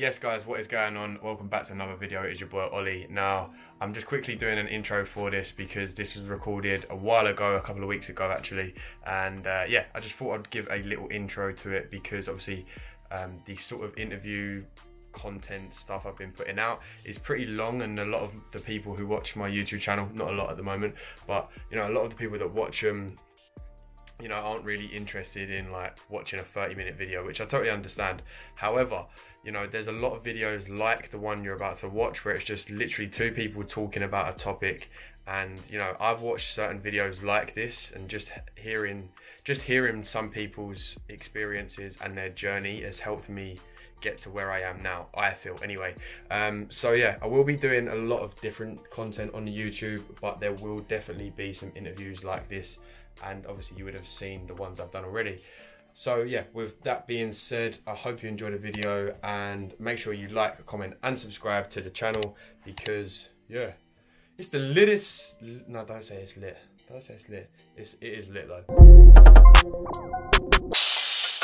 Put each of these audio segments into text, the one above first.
Yes guys, what is going on? Welcome back to another video, it is your boy Ollie. Now, I'm just quickly doing an intro for this because this was recorded a while ago, a couple of weeks ago actually. And uh, yeah, I just thought I'd give a little intro to it because obviously um, the sort of interview content stuff I've been putting out is pretty long and a lot of the people who watch my YouTube channel, not a lot at the moment, but you know, a lot of the people that watch them you know, aren't really interested in like watching a 30 minute video, which I totally understand. However, you know, there's a lot of videos like the one you're about to watch where it's just literally two people talking about a topic. And, you know, I've watched certain videos like this and just hearing, just hearing some people's experiences and their journey has helped me get to where I am now. I feel anyway. Um, so yeah, I will be doing a lot of different content on YouTube, but there will definitely be some interviews like this and obviously you would have seen the ones I've done already. So yeah, with that being said, I hope you enjoyed the video and make sure you like, comment and subscribe to the channel because yeah, it's the litest, no don't say it's lit, don't say it's lit, it's, it is lit though.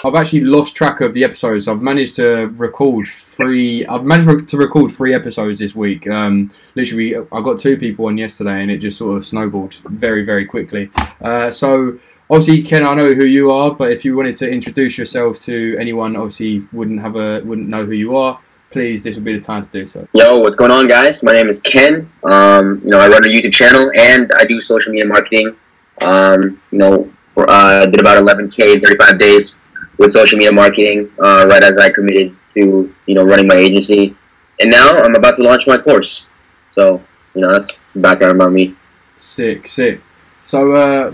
I've actually lost track of the episodes. I've managed to record three. I've managed to record three episodes this week. Um, literally, I got two people on yesterday, and it just sort of snowballed very, very quickly. Uh, so, obviously, Ken, I know who you are, but if you wanted to introduce yourself to anyone, obviously wouldn't have a wouldn't know who you are. Please, this would be the time to do so. Yo, what's going on, guys? My name is Ken. Um, you know, I run a YouTube channel and I do social media marketing. Um, you know, uh, I did about 11k 35 days with social media marketing uh, right as I committed to you know running my agency, and now I'm about to launch my course. So you know that's background about me. Sick, sick. So uh,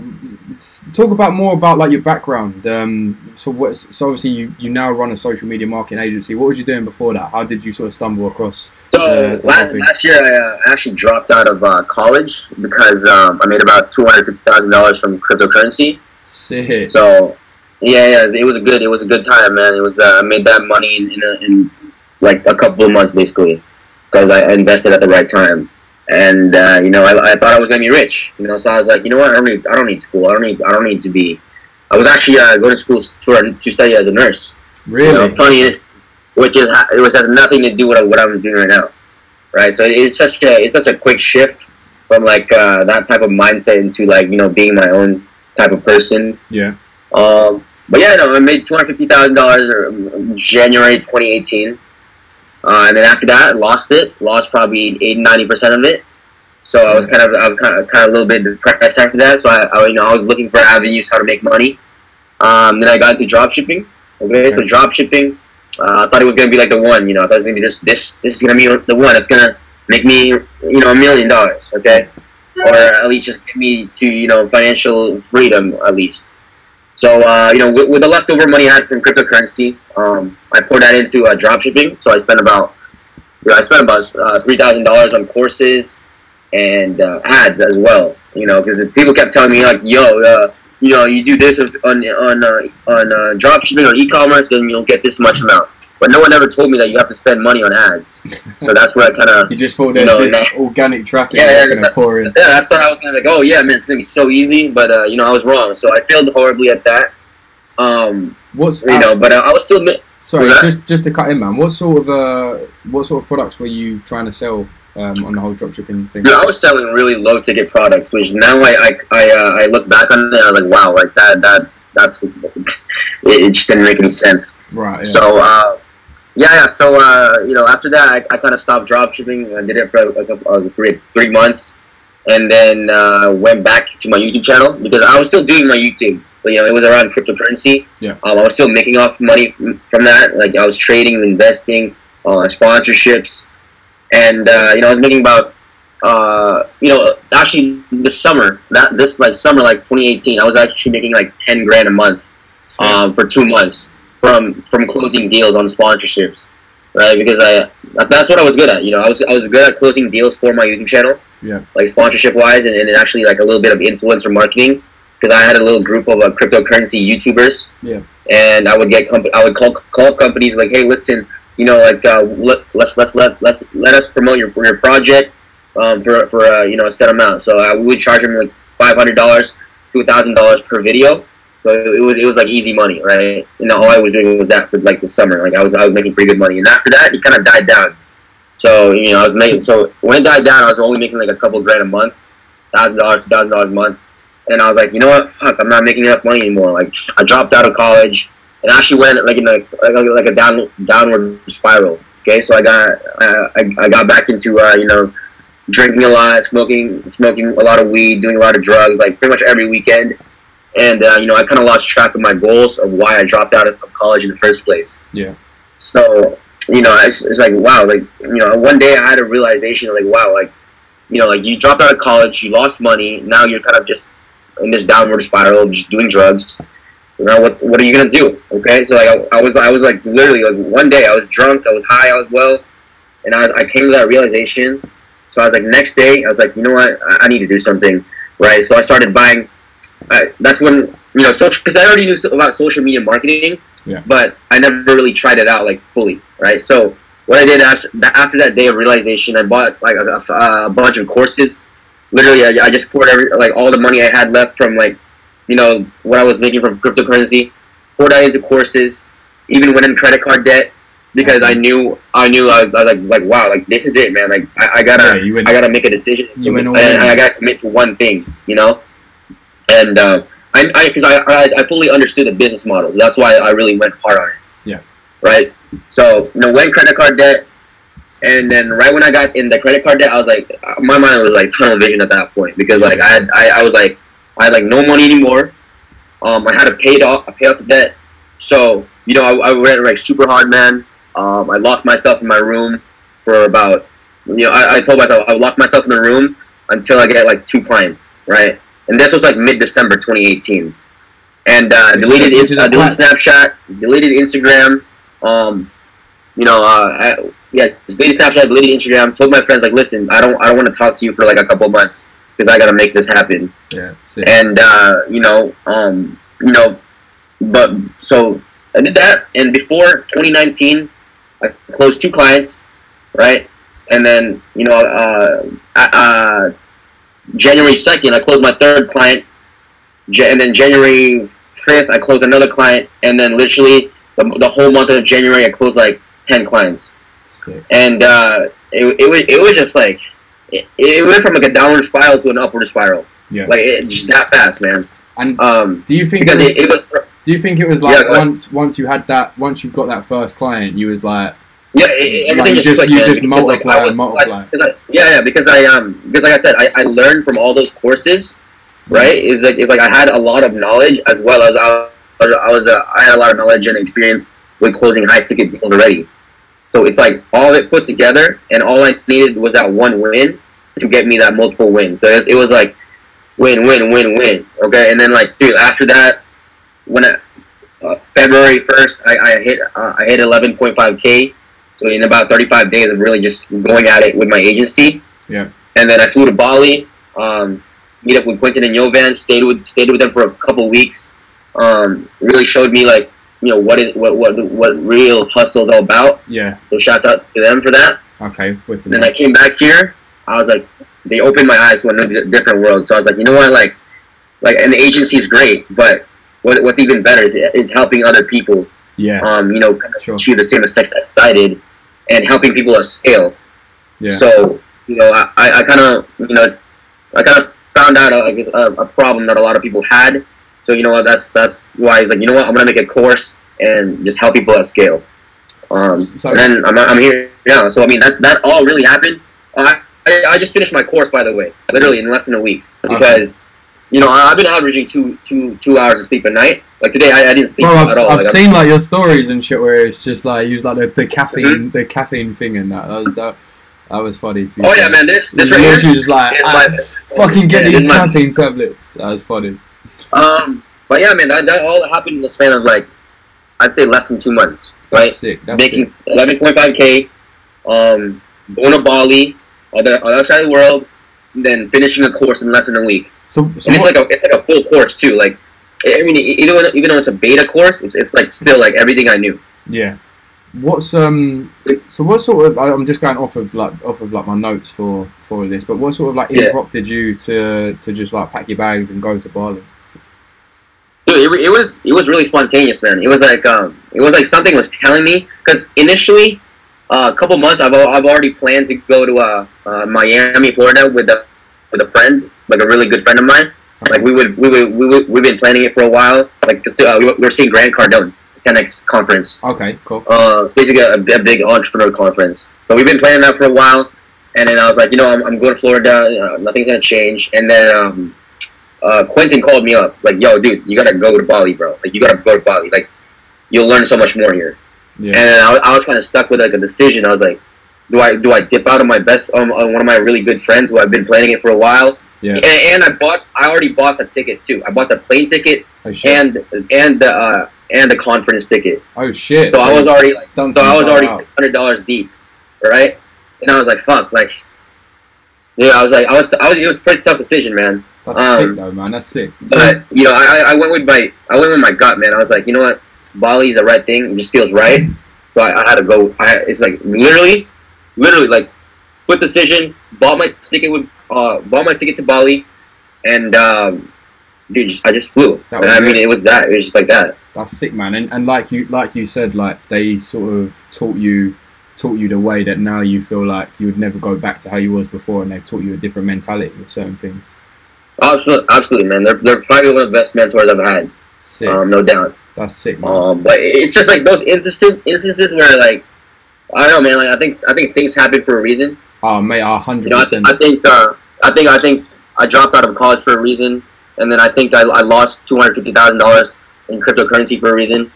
talk about more about like your background. Um, so what? So obviously you, you now run a social media marketing agency. What was you doing before that? How did you sort of stumble across? So the last, last, year I uh, actually dropped out of uh, college because um, I made about two hundred fifty thousand dollars from cryptocurrency. Sick. So yeah, yeah, it was a good, it was a good time, man. It was, uh, I made that money in, in, a, in like a couple of months, basically, because I invested at the right time. And uh, you know, I, I thought I was gonna be rich, you know. So I was like, you know what? I don't need, I don't need school. I don't need, I don't need to be. I was actually uh, going to school for to study as a nurse. Really? You know, funny, which is it was has nothing to do with what I'm doing right now, right? So it's such a it's such a quick shift from like uh, that type of mindset into like you know being my own type of person. Yeah. Um, but yeah, no, I made two hundred fifty thousand dollars January twenty eighteen, uh, and then after that, I lost it. Lost probably 80 90 percent of it. So I was kind of I was kind of, kind of a little bit depressed after that. So I, I you know I was looking for avenues how to make money. Um, then I got into drop shipping. Okay, okay. so drop shipping. Uh, I thought it was gonna be like the one. You know, I thought it was gonna be this this this is gonna be the one. It's gonna make me you know a million dollars. Okay, or at least just get me to you know financial freedom at least. So, uh, you know, with, with, the leftover money I had from cryptocurrency, um, I poured that into uh, drop shipping. So I spent about, you know, I spent about uh, three thousand dollars on courses and uh, ads as well. You know, because people kept telling me like, "Yo, uh, you know, you do this on on uh, on drop shipping or e-commerce, then you'll get this much amount." But no one ever told me that you have to spend money on ads. So that's where I kind of you just thought you know, this organic traffic yeah, yeah, to pour in. Yeah, that's what I was gonna like. Oh yeah, man, it's gonna be so easy. But uh, you know, I was wrong. So I failed horribly at that. Um, What's you know, but uh, I was still. Sorry, just just to cut in, man. What sort of uh, what sort of products were you trying to sell um, on the whole dropshipping thing? Yeah, I was selling really low ticket products, which now I I I, uh, I look back on it, I was like, wow, like that that that's it, just didn't make any sense. Right. Yeah. So. Uh, yeah, yeah. So uh, you know, after that, I, I kind of stopped drop shipping. I did it for like a, uh, three three months, and then uh, went back to my YouTube channel because I was still doing my YouTube. But, you know, it was around cryptocurrency. Yeah. Um, I was still making off money from that. Like I was trading, investing, uh, sponsorships, and uh, you know, I was making about uh, you know, actually this summer, that this like summer like 2018, I was actually making like 10 grand a month um, for two months from from closing deals on sponsorships, right? Because I that's what I was good at. You know, I was I was good at closing deals for my YouTube channel. Yeah. Like sponsorship wise, and, and actually like a little bit of influencer marketing because I had a little group of uh, cryptocurrency YouTubers. Yeah. And I would get comp- I would call call companies like, hey, listen, you know, like uh, let, let's let's let let's let us promote your your project um, for for uh, you know a set amount. So I would charge them like five hundred dollars to thousand dollars per video So it was it was like easy money, right? You know, all I was doing was that for like the summer. Like I was I was making pretty good money, and after that, it kind of died down. So you know, I was making so when it died down, I was only making like a couple grand a month, thousand dollars, two thousand dollars a month, and I was like, you know what, fuck, I'm not making enough money anymore. Like I dropped out of college, and actually went like in a like, like a down downward spiral. Okay, so I got uh, I, I got back into uh, you know drinking a lot, smoking smoking a lot of weed, doing a lot of drugs, like pretty much every weekend. And uh, you know, I kind of lost track of my goals of why I dropped out of college in the first place. Yeah. So you know, it's, it's like wow, like you know, one day I had a realization, like wow, like you know, like you dropped out of college, you lost money, now you're kind of just in this downward spiral, just doing drugs. So now what what are you gonna do? Okay, so like I, I was I was like literally like one day I was drunk, I was high, I was well, and I was I came to that realization. So I was like next day I was like you know what I, I need to do something, right? So I started buying. I, that's when you know because I already knew about social media marketing, Yeah. but I never really tried it out like fully, right? So what I did after that, after that day of realization, I bought like a, a, a bunch of courses. Literally, I, I just poured every like all the money I had left from like you know what I was making from cryptocurrency, poured that into courses. Even went in credit card debt because I knew I knew I was, I was like like wow like this is it man like I, I gotta Yeah, went- I gotta make a decision you went and, and I gotta commit to one thing you know and uh, I I because I, I I fully understood the business models that's why I really went hard on it. Yeah. right? So you know went credit card debt and then right when I got in the credit card debt I was like uh, my mind was like tunnel vision at that point because like I had I, I was like I had like no money anymore. Um I had to pay it off I pay off the debt. So you know I, I went like super hard man. Um, I locked myself in my room for about you know I, I told myself I would lock myself in the room until I get like two clients right and this was like mid December 2018 and uh, deleted a- which Inst- is a uh, deleted. Snapchat deleted Instagram um, you know uh, I, yeah deleted Snapchat deleted Instagram told my friends like listen I don't I don't want to talk to you for like a couple months because I gotta make this happen Yeah. Sick. and uh, you know, um, you know, but so I did that, and before 2019, I closed two clients, right, and then you know, uh, uh, January 2nd, I closed my third client, and then January 5th, I closed another client, and then literally the, the whole month of January, I closed like 10 clients Sick. and uh, it, it was it was just like it, it went from like a downward spiral to an upward spiral. Yeah. Like it, just that fast, man. And Um, do you think because it was, it, was do you think it was like ahead. once once you had that once you got that first client you was like yeah, it, Like, everything just, just- you just because, like, multiply I and was- multiply. like, 'cause I, yeah, yeah, because I um because like I said, I, I learned from all those courses, right? It's like it's like I had a lot of knowledge as well as I was I was uh, I had a lot of knowledge and experience with closing high ticket deals already. So it's like all of it put together, and all I needed was that one win to get me that multiple win. So it was, it was like win, win, win, win. Okay, and then like dude, after that, when I, uh, February first, I, I hit uh, I hit 11.5k. So in about 35 days of really just going at it with my agency. Yeah. And then I flew to Bali, um, meet up with Quentin and Jovan, stayed with stayed with them for a couple weeks. Um, really showed me like you know what is what what what real hustle is all about. yeah So shouts out to them for that. okay with And then I came back here. I was like, they opened my eyes to a different world. So I was like, you know what, like, like, and the agency is great, but what, what's even better is, is helping other people, yeah um, you know, Sure. achieve the same success I did, and helping people at scale. yeah So you know, I, I, kind of you know, I kind of found out I guess, a, a problem that a lot of people had. So you know what, that's that's why he's like, you know what, I'm gonna make a course and just help people at scale. Um, and then I'm, I'm here now. So I mean, that that all really happened. I, I I just finished my course by the way, literally in less than a week Okay. because. You know, I've been averaging two, two, two hours of sleep a night. Like today, I, I didn't sleep I've, at all. I've Like, I'm- seen like your stories and shit where it's just like use like the, the caffeine Mm-hmm. the caffeine thing and that that was that, that was funny to be Oh fair. yeah, man! This this right here. just like ah, my- fucking get yeah, these is my- caffeine tablets that was funny Um, but yeah, man, that, that all happened in the span of like, I'd say less than two months, that's right? sick that's Making 11.5k, um, going to Bali, other on the other side of the world, then finishing a course in less than a week. so, so And it's what, like a it's like a full course too. Like, I mean, even when, even though it's a beta course, it's, it's like still like everything I knew. yeah what's um so what sort of I'm just going off of like off of like my notes for for this but what sort of like Yeah. prompted you to to just like pack your bags and go to Bali dude, it, it was it was really spontaneous, man. It was like um, it was like something was telling me because initially, uh, a couple months I've I've already planned to go to uh, uh Miami, Florida with a with a friend, like a really good friend of mine. Like we would we would we would we've been planning it for a while. Like uh, we were- we were seeing Grant Cardone, 10x conference. Okay, cool. Uh, it's basically a, a big entrepreneur conference. So we've been planning that for a while, and then I was like, you know, I'm, I'm going to Florida. You know, nothing's gonna change. And then um, uh, Quentin called me up, like, yo, dude, you gotta go to Bali, bro. Like, you gotta go to Bali. Like, you'll learn so much more here. Yeah. And I, I was kind of stuck with like a decision. I was like, do I do I dip out of my best um, on one of my really good friends who I've been planning it for a while? Yeah. And, and I bought I already bought the ticket too. I bought the plane ticket Oh and and the uh, and the conference ticket. oh shit. So I was already like. done So I was already six hundred dollars deep, right? And I was like, "Fuck!" Like, yeah, I was like, I was, I was. It was a pretty tough decision, man. That's um, sick though, man. That's sick. So, But you know, I, I went with my, I went with my gut, man. I was like, you know what, Bali's the right thing. It just feels right. So I, I had to go. I, it's like literally, literally like, split decision. Bought my ticket with, uh, bought my ticket to Bali, and um, dude, just, I just flew. And I mean, it. it was that. It was just like that. That's sick, man. And, and like you like you said, like they sort of taught you taught you the way that now you feel like you would never go back to how you was before, and they've taught you a different mentality with certain things. Absolutely, absolutely, man. They're, they're probably one of the best mentors I've had, Sick. um, no doubt. That's sick, man. Um, but it's just like those instances, instances where like I don't know, man. Like I think I think things happen for a reason. oh, mate, a You hundred know, I, percent. I think uh, I think I think I dropped out of college for a reason, and then I think I, I lost two hundred fifty thousand dollars in cryptocurrency for a reason,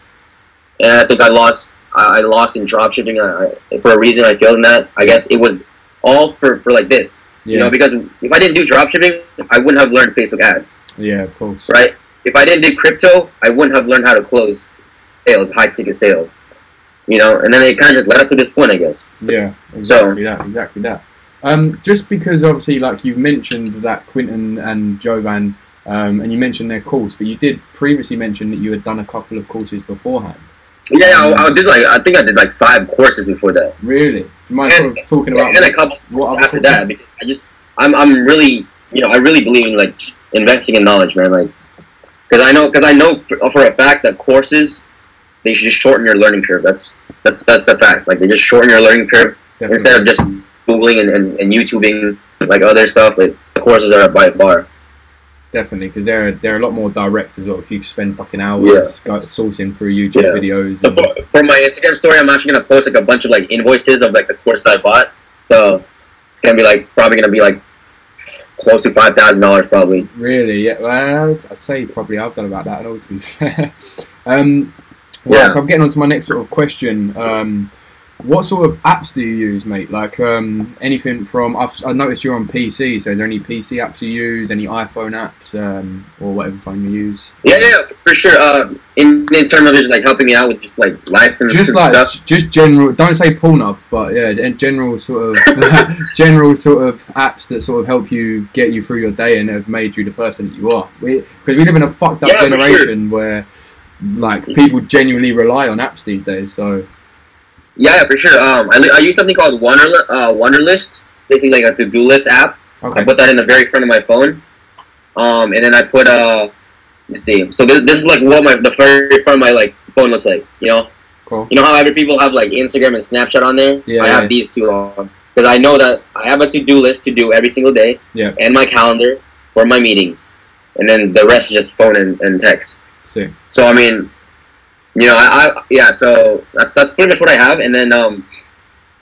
and I think I lost I, I lost in dropshipping uh, for a reason. I failed in that. I guess it was all for, for like this, Yeah, you know, because if I didn't do dropshipping, I wouldn't have learned Facebook ads, yeah, of course. right? If I didn't do crypto, I wouldn't have learned how to close sales, high ticket sales, you know. And then it kind of just led up to this point, I guess. Yeah, exactly that, exactly that. Um, just because obviously, like you've mentioned that Quentin and Jovan, um, and you mentioned their course, but you did previously mention that you had done a couple of courses beforehand. Yeah, I, I did like I think I did like five courses before that. Really? Do you mind sort of talking about and a couple what after that I just I'm I'm really you know I really believe in like investing in knowledge, man. Like because I know because I know for, for a fact that courses they should just shorten your learning curve. That's that's that's the fact. Like they just shorten your learning curve Definitely. instead of just googling and, and, and YouTubing like other stuff. Like the courses are by far. Definitely, because they're they're a lot more direct as well. If you spend fucking hours go, sourcing through YouTube Yeah. videos, So and, for, for my Instagram story, I'm actually gonna post like a bunch of like invoices of like the courses I bought. So it's gonna be like probably gonna be like close to five thousand dollars probably. really, yeah. Well, I'd say probably I've done about that. And all to be fair. um, right, Yeah. so I'm getting on to my next sort of question. Um, what sort of apps do you use, mate? Like um, anything from I've I noticed you're on PC. So is there any PC apps you use? Any iPhone apps um, or whatever phone you use? Yeah, yeah, for sure. Uh, in in terms of just like helping me out with just like life and just like stuff. just general don't say Pornhub but yeah gen- sort of general sort of apps that sort of help you get you through your day and have made you the person that you are because we, live in a fucked up Yeah, generation where like people genuinely rely on apps these days so Yeah, yeah, for sure. Um, I, I use something called Wonder uh, Wunderlist, basically like a to do list app. okay I put that in the very front of my phone. Um, and then I put uh, let's see. So this, this is like what my the very front of my like phone looks like. You know, cool you know how other people have like Instagram and Snapchat on there. Yeah, I have yeah. these two on because I know that I have a to do list to do every single day. Yeah. And my calendar for my meetings, and then the rest is just phone and, and text. sick So I mean, you know, I, I yeah. So that's that's pretty much what I have, and then um,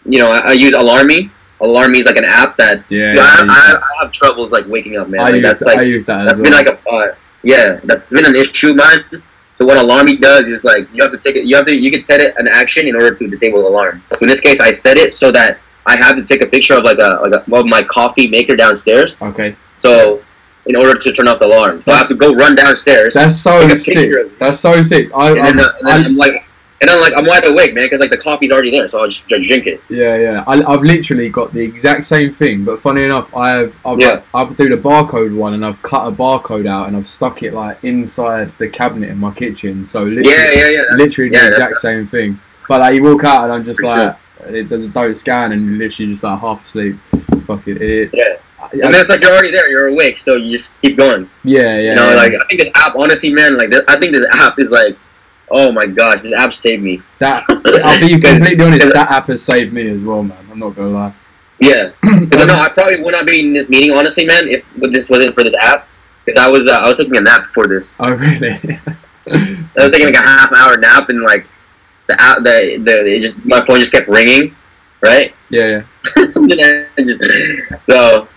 you know, I, I use Alarmy. Alarmy is like an app that yeah, yeah, I, I, use I. I have troubles like waking up, man. I, like, use that's that, I use that that's as been well. like a uh, yeah, that's been an issue, man. So what Alarmy does is like you have to take it. You have to you can set it an action in order to disable the alarm. So in this case, I set it so that I have to take a picture of like a like a, of my coffee maker downstairs. okay So in order to turn off the alarm, so I have to go run downstairs. that's so sick picture of it. that's so sick I, and, I'm, uh, and then I- I'm like, and then like I'm wide awake, man, because like the coffee's already there, so I'll just, just drink it. Yeah, yeah. I, I've literally got the exact same thing, but funny enough, I've I've Yeah. I've do the barcode one, and I've cut a barcode out, and I've stuck it like inside the cabinet in my kitchen. So literally, Yeah, yeah, yeah. literally yeah, the that's- exact same thing. But like, you walk out, and I'm just For like, it does a don't scan, and you're literally just like half asleep. Fucking idiot. Yeah. And then it's like you're already there, you're awake, so you just keep going. yeah, yeah. you know, yeah. like I think this app, honestly, man, like this, I think this app is like, oh my gosh, this app saved me. that. I'll be completely honest. That app has saved me as well, man. I'm not gonna lie. Yeah, because I know I probably would not be in this meeting, honestly, man, if this wasn't for this app. Because I was uh, I was taking a nap before this. Oh really? I was taking like a half hour nap, and like the app, the the it just my phone just kept ringing, right? yeah, yeah. And then I just- so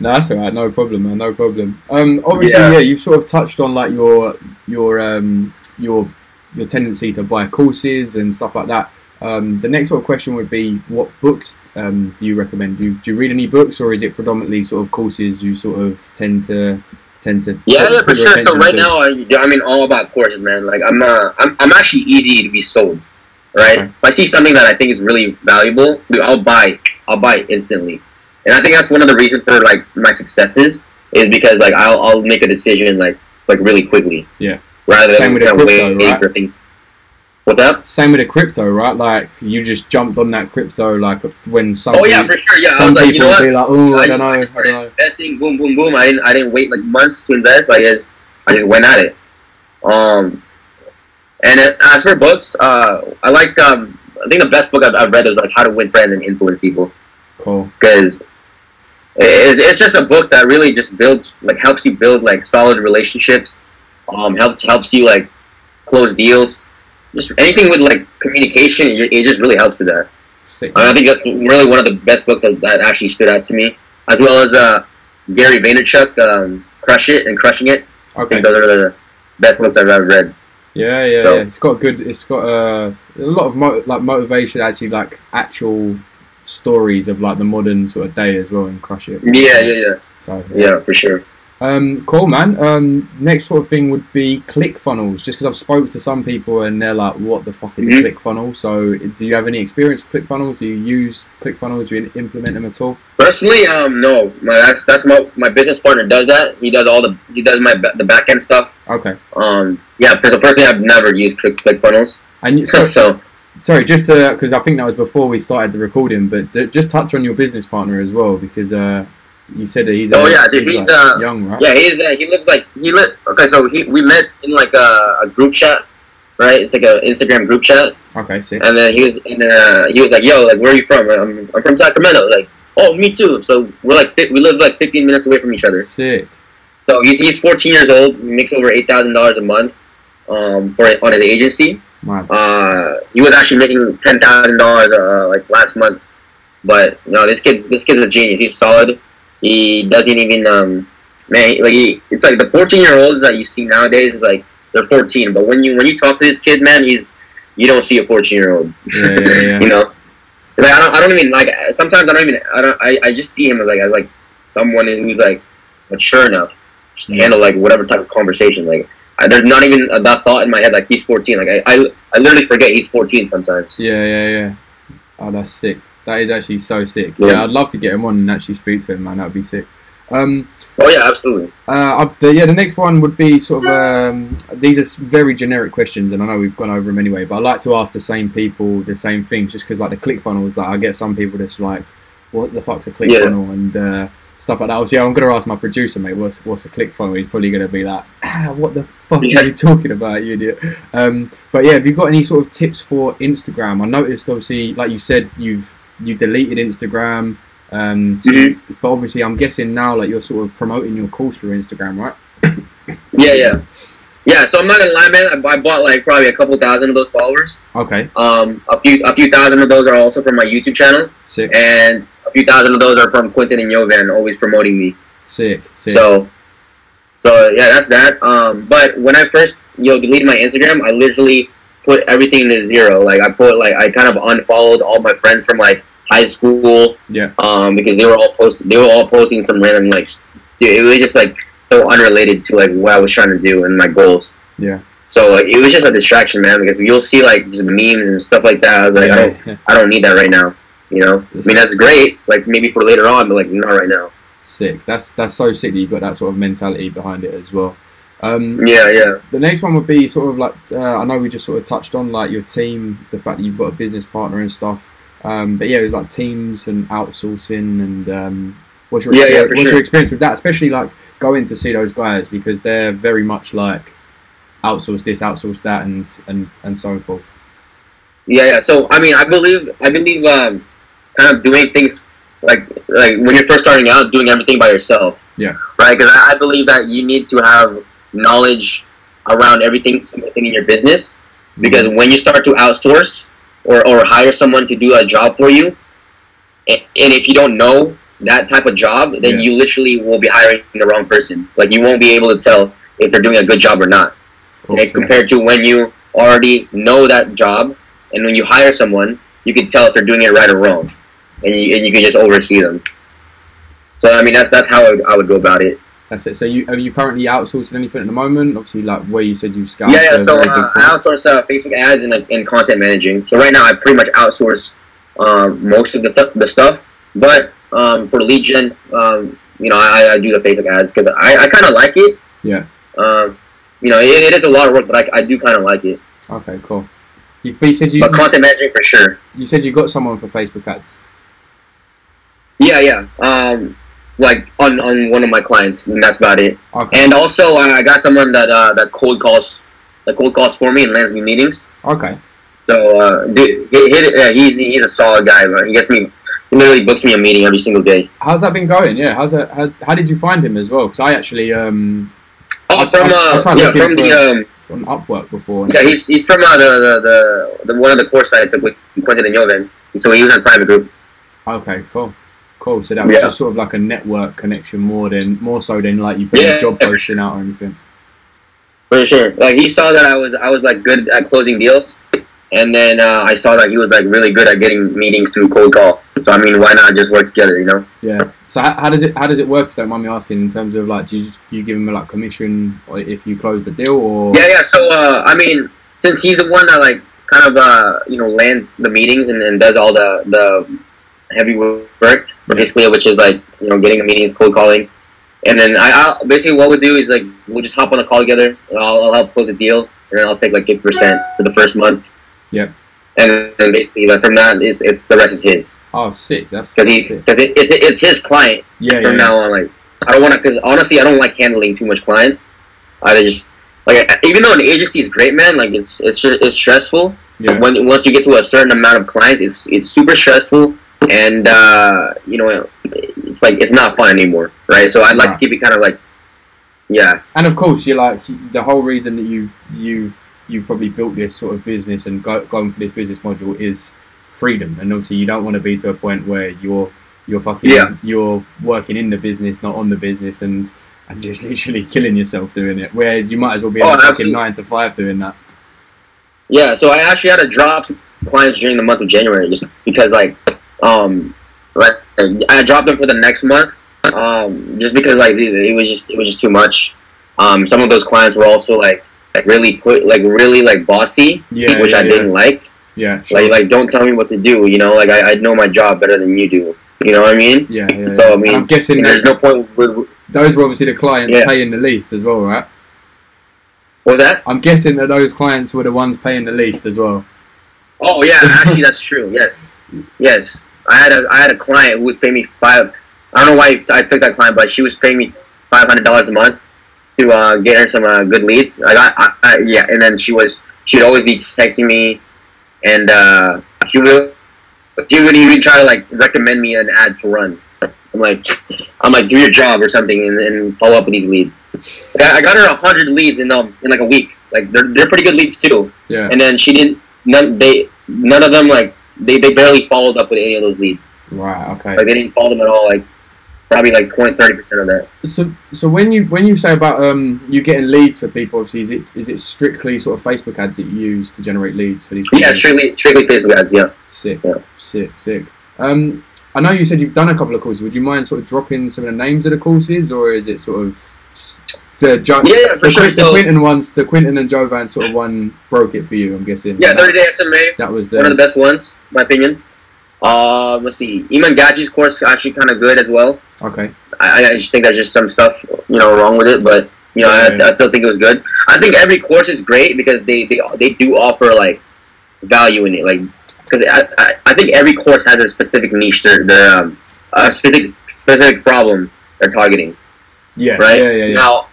No, that's alright. No problem, man. No problem. Um, obviously, yeah. Yeah. you've sort of touched on like your your um your your tendency to buy courses and stuff like that. Um, the next sort of question would be, what books um, do you recommend? Do you, do you read any books, or is it predominantly sort of courses you sort of tend to tend to? yeah, yeah, for sure. So right to? now, I, I mean, all about courses, man. Like I'm uh, I'm I'm actually easy to be sold, right? Okay. If I see something that I think is really valuable, dude, I'll buy. I'll buy it instantly, and I think that's one of the reasons for like my successes is because like I'll I'll make a decision like like really quickly. Yeah. Rather Same than with the kind of crypto, right? for things. What's up? Same with the crypto, right? Like you just jumped on that crypto, like when some Oh yeah, people, for sure. Yeah, I some was like, you people know be like, oh, I, I don't know, I don't know. investing. Boom, boom, boom. I didn't I didn't wait like months to invest. Like I just I just went at it. Um, and as for books, uh, I like um, I think the best book I've, I've read is like How to Win Friends and Influence People Cool. because it's, it's just a book that really just builds like helps you build like solid relationships. Um, helps helps you like close deals. Just anything with like communication, it, it just really helps with that. Sick. I think that's really one of the best books that, that actually stood out to me, as well as uh, Gary Vaynerchuk, um, "Crush It" and "Crushing It." I Okay. think those are the best books I've ever read. Yeah, yeah, So- yeah. It's got good. It's got uh, a lot of mo- like motivation, actually, like actual stories of like the modern sort of day as well, and crush it. Yeah, yeah, yeah, So yeah, for sure. Um, cool, man. Um, next sort of thing would be click funnels. Just because I've spoke to some people and they're like, "What the fuck is a Mhm. click funnel?" So, do you have any experience with click funnels? Do you use click funnels? Do you implement them at all? Personally, um, no, my that's that's my my business partner does that. He does all the he does my the back end stuff. Okay. Um, yeah, because personally, I've never used Click ClickFunnels. And you, so, So, sorry, just because I think that was before we started the recording, but d- just touch on your business partner as well because uh, you said that he's Oh, yeah, dude, he's, like, uh, young, right? yeah, he's uh, he lives like he lit. Okay, so he we met in like a, a group chat, right? It's like a Instagram group chat. Okay, sick. And then he was, and uh, he was like, "Yo, like, where are you from?" I'm, I'm from Sacramento. Like, oh, me too. So we're like, we live like 15 minutes away from each other. Sick. So he's, he's 14 years old. He makes over eight thousand dollars a month, um, for on his agency. Uh, he was actually making ten thousand dollars, uh, like last month. But no, this kid's this kid's a genius. He's solid. He doesn't even, um, man, like he, it's like the 14 year olds that you see nowadays is like they're 14. But when you when you talk to this kid, man, he's you don't see a 14 year old. Yeah, yeah, yeah. you know, like, I don't I don't even like sometimes I don't even I don't I, I just see him as like as like someone who's like mature enough to handle like whatever type of conversation. Like I, there's not even a, that thought in my head like he's 14. Like I, I I literally forget he's 14 sometimes. Yeah, yeah, yeah. Oh, that's sick. That is actually so sick. Yeah. Yeah, I'd love to get him on and actually speak to him, man. That would be sick. Um, Oh yeah, absolutely. uh, the, yeah, the next one would be sort of um, these are very generic questions, and I know we've gone over them anyway. But I like to ask the same people the same things, just because like the click funnels, like I get some people that's like, "What the fuck's a click Yeah. funnel?" and uh, stuff like that. Obviously, I'm gonna ask my producer, mate, what's what's a click funnel? He's probably gonna be like, ah, "What the fuck Yeah. are you talking about, you idiot?" Um, but yeah, have you got any sort of tips for Instagram? I noticed, obviously, like you said, you've you deleted Instagram. Um, so, Mhm. But obviously, I'm guessing now, like you're sort of promoting your course through Instagram, right? Yeah, yeah, yeah. So I'm not gonna lie, man. I, I bought like probably a couple thousand of those followers. Okay, Um, a few a few thousand of those are also from my YouTube channel, sick, and a few thousand of those are from Quentin and Jovan, always promoting me. sick, sick. So, so yeah, that's that. Um, but when I first you know deleted my Instagram, I literally put everything to zero. Like I put like I kind of unfollowed all my friends from like high school. Yeah. Um, because they were all post they were all posting some random like it was just like so unrelated to like what I was trying to do and my goals. Yeah. So like it was just a distraction, man. Because you'll see like just memes and stuff like that. I was like, I don't yeah, I don't need that right now. You know, I mean that's great. Like maybe for later on, but like not right now. sick. That's that's so sick that you've got that sort of mentality behind it as well. Um, Yeah, yeah. the next one would be sort of like uh, I know we just sort of touched on like your team, the fact that you've got a business partner and stuff. Um, but yeah, it was like teams and outsourcing and um, What's your Yeah, yeah, experience, what's sure. your experience with that? Especially like going to see those guys because they're very much like outsource this, outsource that, and and and so forth. Yeah, yeah. So I mean, I believe I believe um, kind of doing things like like when you're first starting out, doing everything by yourself. Yeah. Right. Because I I believe that you need to have knowledge around everything in your business. Because mm-hmm. when you start to outsource or, or hire someone to do a job for you, and, and if you don't know that type of job, then Yeah. you literally will be hiring the wrong person. Like you won't be able to tell if they're doing a good job or not. Course, compared to when you already know that job, and when you hire someone, you can tell if they're doing it right or wrong, and you, and you can just oversee them. So I mean, that's that's how I would, I would go about it. That's it. So you are you currently outsourcing anything at the moment? Obviously, like where you said you scout. Yeah, yeah. So uh, I outsource uh, Facebook ads and, like, and content managing. So right now, I pretty much outsource uh, most of the th- the stuff. But um, for lead gen, um, you know, I, I do the Facebook ads because I, I kind of like it. Yeah. Um, you know, it, it is a lot of work, but I, I do kind of like it. Okay, cool. You, but you said you But content managing for sure. you said you got someone for Facebook ads. Yeah, yeah. Um, like on, on one of my clients, and that's about it. Okay. And also, uh, I got someone that uh, that cold calls, that cold calls for me and lands me meetings. Okay. So, uh, dude, he, he, yeah, he's he's a solid guy, he gets me, he literally books me a meeting every single day. How's that been going? Yeah. How's that? How, how did you find him as well? Because I actually um Oh, I- from I- I uh, yeah, from the for- um, from Upwork before. yeah, he's he's from uh, the, the, the the one of the course I took with Quentin and Jovan. So he was a private group. Okay, cool. Cool. So that was Yeah. just sort of like a network connection more than more so than like you put Yeah. a job posting out or anything. For sure. Like he saw that I was I was like good at closing deals, and then uh, I saw that he was like really good at getting meetings through cold call. So I mean, why not just work together? You know? Yeah. So how, how does it how does it work? If you don't mind me asking, in terms of like, do you, you give him like commission or if you close the deal or Yeah, yeah. So uh, I mean, since he's the one that like kind of uh, you know lands the meetings and, and does all the the heavy work, basically, which is like you know getting the meetings, cold calling, and then I I'll, basically what we do is like we'll just hop on a call together. And I'll, I'll help close a deal, and then I'll take like fifty percent for the first month. Yep. And then basically, like from that, it's it's the rest is his Oh, sick. That's because he's because it, it's it's his client Yeah, from yeah. now on. Like I don't want to because honestly, I don't like handling too much clients. I just like even though an agency is great, man. Like it's it's it's stressful. yeah. When once you get to a certain amount of clients, it's it's super stressful, and uh, you know it's like it's not fun anymore, right? So I'd like to keep it kind of like yeah, And of course, you're like the whole reason that you you you probably built this sort of business and go, gone for this business module is freedom. And obviously, you don't want to be to a point where you're you're fucking Yeah. you're working in the business, not on the business, and and just literally killing yourself doing it. Whereas you might as well be Oh, fucking nine to five doing that. yeah. So I actually had to drop clients during the month of January just because like um like I dropped them for the next month um just because like it, was just it was just too much. Um, some of those clients were also like like really put like really like bossy, Yeah, which yeah, I yeah. didn't like. Yeah, sure. Like like don't tell me what to do. You know, like I, I know my job better than you do. You know what I mean? Yeah. yeah so I mean, I'm guessing There's no point. With, those were obviously the clients paying the least as well, right? what that? I'm guessing that those clients were the ones paying the least as well. Oh yeah, actually that's true. Yes, yes. I had a I had a client who was paying me five. I don't know why I took that client, but she was paying me five hundred dollars a month to uh, get her some uh, good leads. I got I, I, yeah, and then she was she'd always be texting me, and uh, she would she would even try to like recommend me an ad to run. I'm like I'm like do your job or something and, and follow up with these leads. I I got her a hundred leads in um in like a week. Like they're they're pretty good leads too Yeah. and then she didn't none they none of them like they, they barely followed up with any of those leads Right. Okay. like they didn't follow them at all like probably like 20 30 percent of that So, so when you when you say about um you getting leads for people, obviously, is it is it strictly sort of Facebook ads that you use to generate leads for these? yeah people? strictly strictly facebook ads yeah Sick, Yeah. sick, sick. Um, I know you said you've done a couple of courses. Would you mind sort of dropping some of the names of the courses, or is it sort of the jo- yeah, yeah for the, sure the so Quentin ones, the Quentin and Jovan sort of one broke it for you? I'm guessing. yeah that, 30 day sma that was the one of the best ones my opinion uh let's see Iman Gadzhi's course actually kind of good as well okay. I, I just think there's just some stuff you know wrong with it but you know. I, I still think it was good i think every course is great because they they, they do offer like value in it like because I, I, I think every course has a specific niche they're, they're um, a specific specific problem they're targeting. Yeah, right? yeah, yeah, yeah. Now,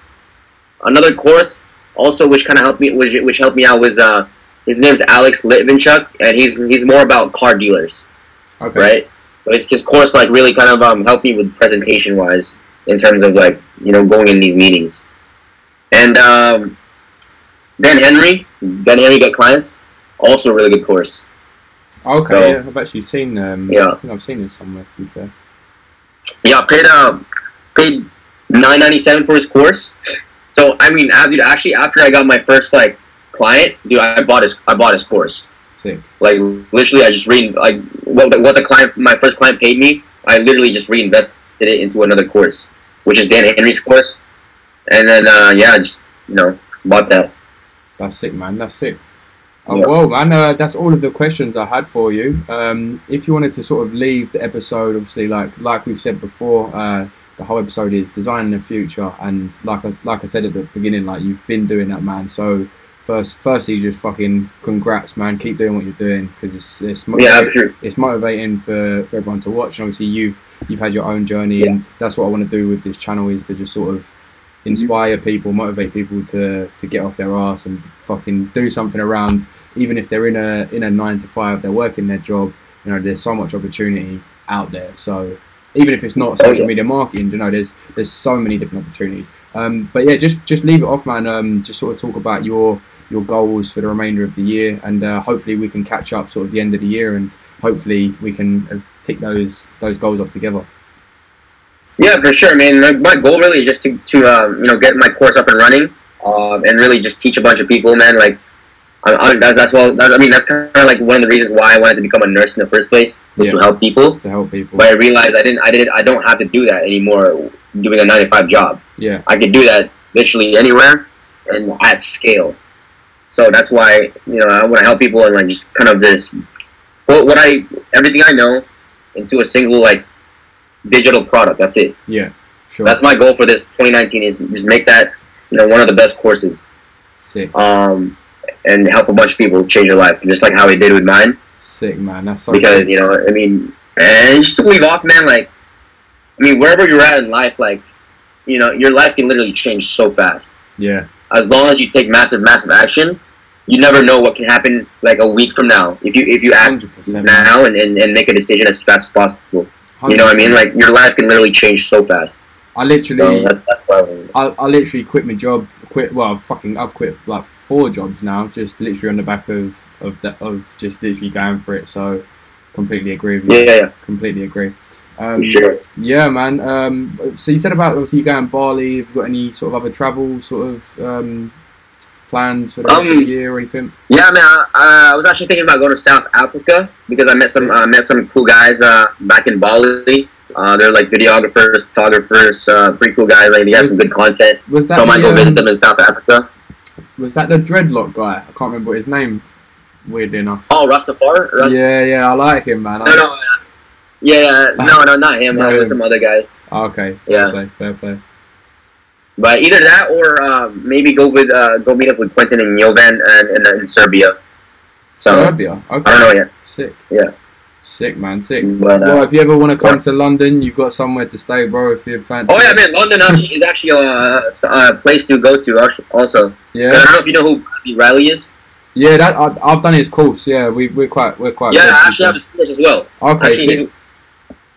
another course also which kind of helped me, which, which helped me out was uh, his name's Alex Litvinchuk, and he's he's more about car dealers, okay. right? But his, his course like really kind of um, helped me with presentation wise in terms of like you know going in these meetings, and um, Dan Henry, Dan Henry get clients, also a really good course. Okay, So- yeah, I've actually seen. Um, Yeah. I think I've seen this somewhere. To be fair. Yeah, paid um paid nine ninety seven for his course. So I mean, dude, actually after I got my first like client, dude, I bought his I bought his course. Sick. Like literally, I just read like what what the client my first client paid me. I literally just reinvested it into another course, which is Dan Henry's course, and then uh, yeah, I just you know bought that. That's sick, man. That's sick. Oh, Yeah. well, man, uh, that's all of the questions I had for you. Um, if you wanted to sort of leave the episode, obviously, like like we've said before, uh, the whole episode is designing the future, and like I, like I said at the beginning, like you've been doing that, man. So first, firstly, just fucking congrats, man. Keep doing what you're doing because it's it's Yeah, it's motivating for, for everyone to watch. And obviously, you've you've had your own journey, Yeah. and that's what I want to do with this channel is to just sort of mm-hmm. inspire people, motivate people to to get off their ass and fucking do something around. Even if they're in a in a nine to five, they're working their job. You know, there's so much opportunity out there. So even if it's not social media marketing, you know, there's there's so many different opportunities. Um, but yeah, just just leave it off, man. Um, just sort of talk about your your goals for the remainder of the year, and uh, hopefully we can catch up sort of the end of the year, and hopefully we can uh, tick those those goals off together. Yeah, for sure, man. My, my goal really is just to, to um, you know get my course up and running, um, and really just teach a bunch of people, man. Like, I, I, that, that's well. That, I mean, that's kind of like one of the reasons why I wanted to become a nurse in the first place was Yeah. to help people. to help people. But I realized I didn't. I didn't. I don't have to do that anymore. Doing a nine to five job, yeah, I could do that literally anywhere and at scale. So that's why you know I want to help people and like just kind of this. What what I everything I know into a single like digital product. That's it. yeah, sure. That's my goal for this 2019 is just make that you know one of the best courses sick, um, and help a bunch of people change their life, just like how he did with mine. sick, man. That's so Because you know, I mean, and just to leave off, man. Like, I mean, wherever you're at in life, like, you know, your life can literally change so fast. yeah, As long as you take massive, massive action, you never know what can happen like a week from now. If you if you act now and, and, and make a decision as fast as possible, you know what I mean? Like your life can literally change so fast. I literally, that's that's. I- I, literally quit my job. Quit. Well, I've fucking, I've quit like four jobs now, just literally on the back of of that of just literally going for it. So, completely agree with you. Yeah, yeah, yeah. Completely agree. Um, sure. Yeah, man. Um, so you said about obviously you going Bali. Have you got any sort of other travel sort of um, plans for the rest of Um, the year or anything? Yeah, man. I, I was actually thinking about going to South Africa because I met some uh, met some cool guys uh, back in Bali. Uh, they're like videographers, photographers, uh, pretty cool guys. Like they got some good content. Was that So I might go visit um, them in South Africa. was that the dreadlock guy? I can't remember his name. Weirdly enough. Oh, Rastafari? Rust- Yeah, yeah, I like him, man. I No, no. Yeah, no, no, not him. No, No, him. some other guys. Oh, okay, fair Yeah. play, fair play. But either that or um, maybe go with uh, go meet up with Quentin and Jovan and in, in Serbia. So Serbia. Okay. I don't know yet. Sick. Yeah. Sick, man. Sick. But, uh, well, if you ever want to come to London, you've got somewhere to stay, bro. If you're fancy. oh yeah, man, London actually is actually a, a place to go to also. I don't know if you know who Bradley Riley is. Yeah. That I, I've done his course. Yeah, we we're quite we're quite. Yeah, I actually have his course as well. Okay. Actually,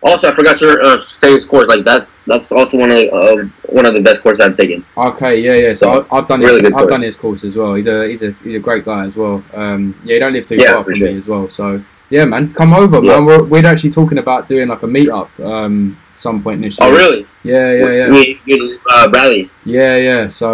also, I forgot to uh, say his course. Like that, that's also one of the, uh, one of the best courses I've taken. Okay, yeah, yeah. So So, I, I've done really his, I've course. done his course as well. He's a he's a he's a great guy as well. Um, yeah, he don't live too Yeah, far from sure. me as well. So yeah, man, come over, Yeah. man. We're, we're actually talking about doing like a meetup um some point this year. Oh, really? Yeah, yeah, yeah, Me, me, uh, Bradley. yeah, yeah. So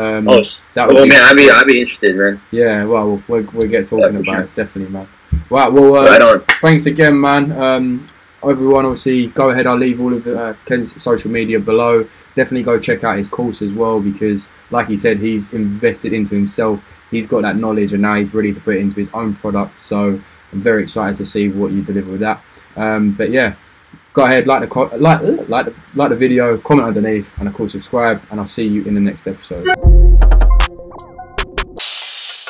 um, Oh, that would oh be man, I'd be, I'd be interested, man. yeah. Well, we'll we'll get talking Yeah, about sure. it definitely, man. Right. Well, uh, right on. thanks again, man. Um, everyone, obviously, go ahead. I'll leave all of uh, Ken's social media below. Definitely go check out his course as well because, like he said, he's invested into himself. He's got that knowledge and now he's ready to put it into his own product. So I'm very excited to see what you deliver with that. Um, but yeah, go ahead, like the like like the, like the video, comment underneath, and of course subscribe. And I'll see you in the next episode.